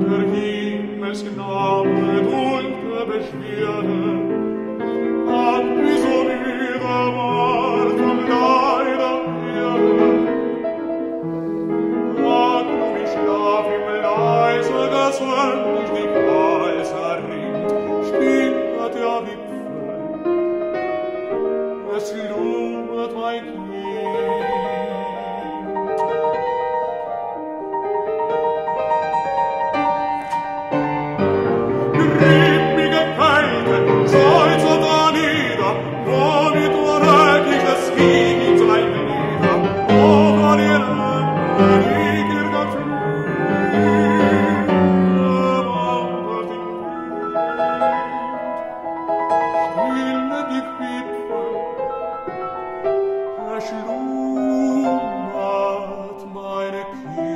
Der Himmelsgnade dunkle Beschwerde. verschlummert meine Kinder.